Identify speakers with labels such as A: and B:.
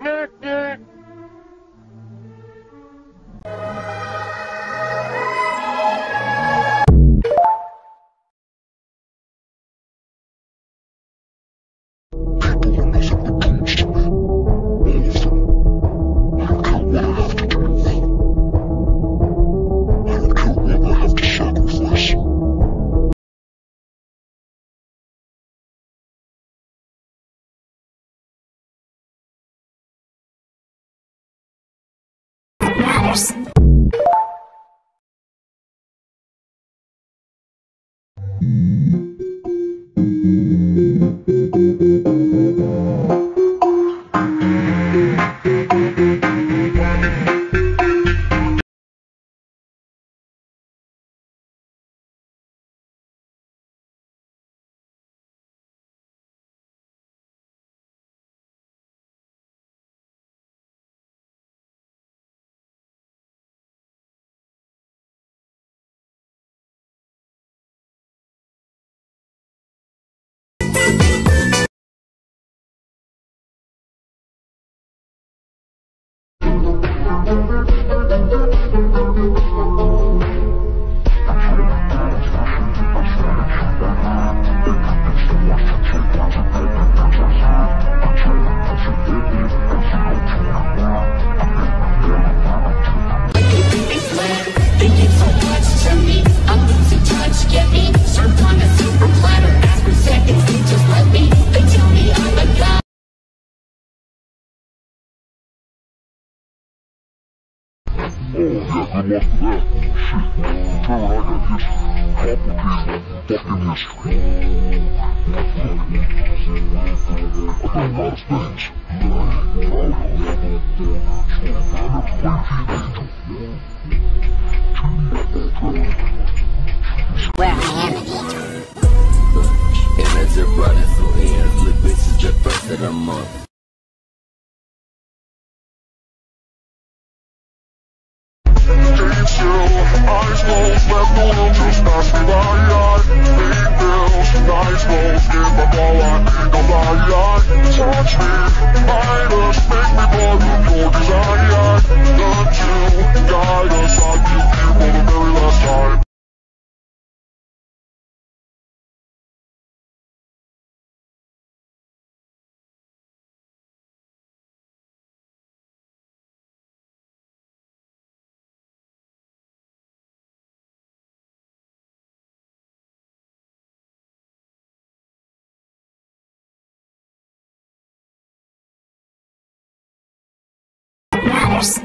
A: Nick, Nick.
B: News. Thank you. Luck with that. Shit. Trevor, I got his complicated fucking history. I've done a lot of things that I ain't proud of. I never played
C: And as your brother, so ends, little bitch is the first the month.
B: Still, eyes closed, no room, just pass me by. Big bills, nice clothes,
A: matters.